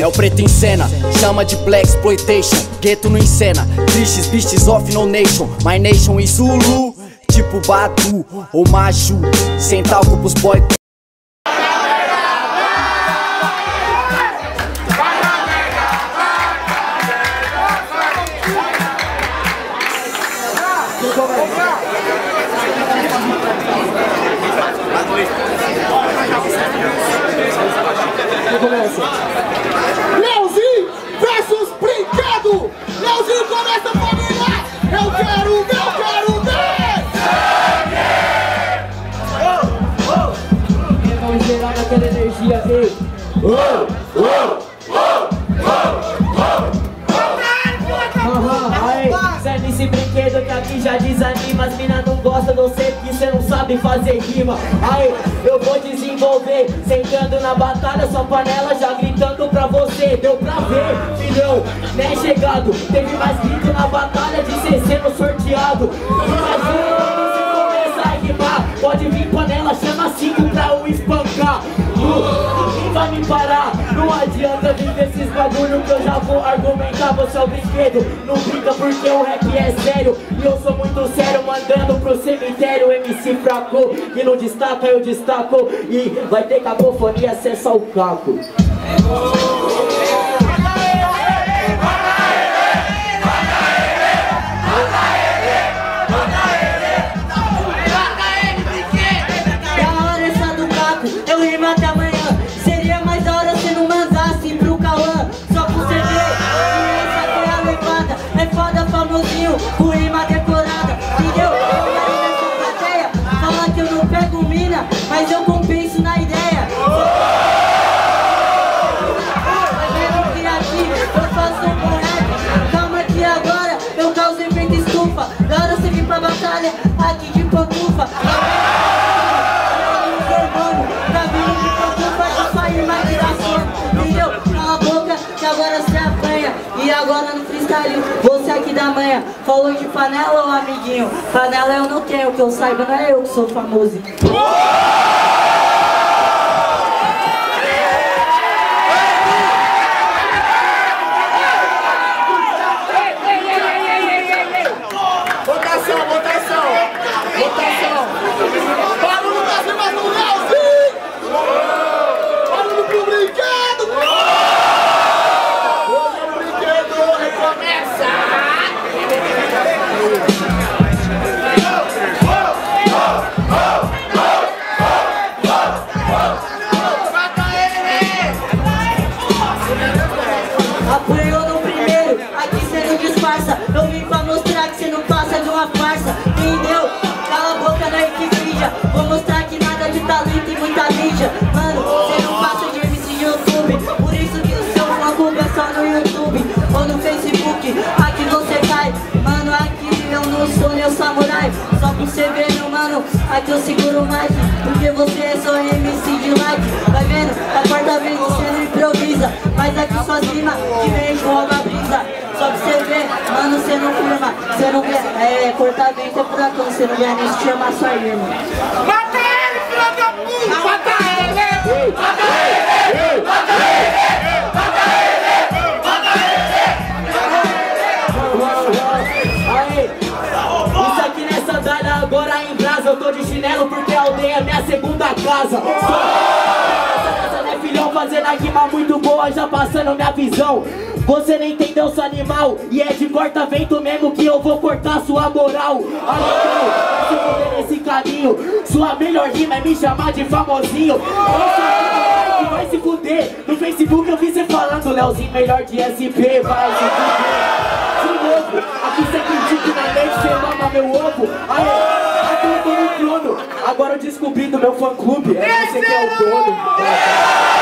É o preto em cena, chama de Black Exploitation Gueto no encena, tristes beasts of no nation My nation is Zulu, tipo Batu ou Maju Sem talco pros boy começa. Leozinho versus Brinquedo. Leozinho começa a família. Eu quero eu quero ver. Vamos gerar aquela energia dele. Oh, oh, Serve esse brinquedo que aqui já desanima As mina não gostam, não sei sabe fazer rima. Aí, eu vou desenvolver Sentando na batalha, sua panela já gritando pra você. Deu pra ver, filhão, né chegado? Teve mais grito na batalha de ser sendo sorteado. Imagina se começar a rimar Pode vir panela, chama cinco pra o espancar. Ninguém vai me parar Não adianta bagulho que eu já vou argumentar. Você é o brinquedo, não brinca porque o rap é sério. E eu sou muito sério, mandando pro cemitério. MC fraco, que não destaca eu destaco. E vai ter cacofonia, cê é o caco E agora no freestyle, você aqui da manhã Falou de panela ou amiguinho? Panela eu não tenho, que eu saiba não é eu que sou famoso Eu vim pra mostrar que cê não passa de uma farsa Entendeu? Cala a boca na Wikipedia Vou mostrar que nada de talento e muita mídia. Mano, cê não passa de MC de YouTube. Por isso que o seu clube é só no YouTube. Ou no Facebook, aqui você cai. Mano, aqui eu não sou nem samurai. Só pra você ver, meu mano, aqui eu seguro mais. Porque você é só MC de like quer, é, cortar vento é furacão Você não quer nem se chamar sua irmã Mata ele, filho da puta. Mata ele. Mata ele. Mata ele. Mata Aí, isso aqui nessa dália agora em brasa Eu tô de chinelo porque a aldeia é minha segunda casa Só nessa, né filhão, fazendo a rima muito boa Já passando minha visão. Você não entendeu, seu animal E é de corta-vento mesmo que eu vou cortar sua moral. Alemão, se for nesse caminho Sua melhor rima é me chamar de famosinho. Que vai se fuder. No Facebook eu vi você falando Leozinho melhor de SP, vai se fuder. De novo Aqui cê critica na mente, cê mama meu ovo? Aqui eu tô no trono. Agora eu descobri do meu fã clube. É você que é o dono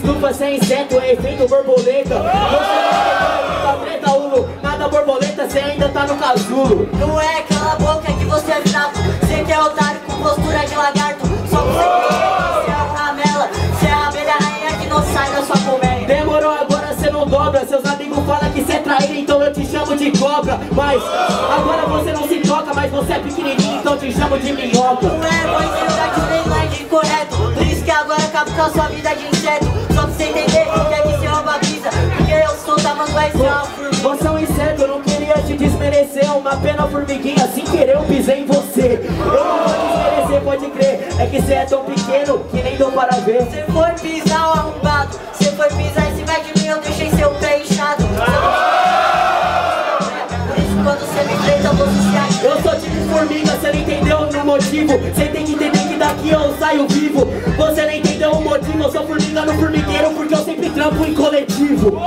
Você é inseto, é efeito borboleta. Você é treta, Ulo. Nada borboleta, você ainda tá no casulo. Não é, cala a boca que você é fraco Você que é otário com postura de lagarto Só você que você é a ramela Você é a abelha rainha que não sai da sua colmeia Demorou, agora você não dobra. Seus amigos falam que você é traíra, então eu te chamo de cobra. Mas agora você não se toca, mas você é pequenininho, então te chamo de minhoca. Não é, boizinho da Disneyland incorreto Por isso que agora acabo com a sua vida de Você é um inseto, eu não queria te desmerecer. Uma pena formiguinha, sem querer eu pisei em você. Eu não vou desmerecer, pode crer. É que você é tão pequeno que nem dou para ver. Você foi pisar o arrombado Você foi pisar em cima de mim, eu deixei seu pé inchado Por isso quando você me enfrenta, se acha Eu sou tipo formiga, você não entendeu o motivo. Você tem que entender que daqui eu saio vivo. Você não entendeu o motivo. Eu sou formiga no formigueiro porque eu sempre trampo em coletivo.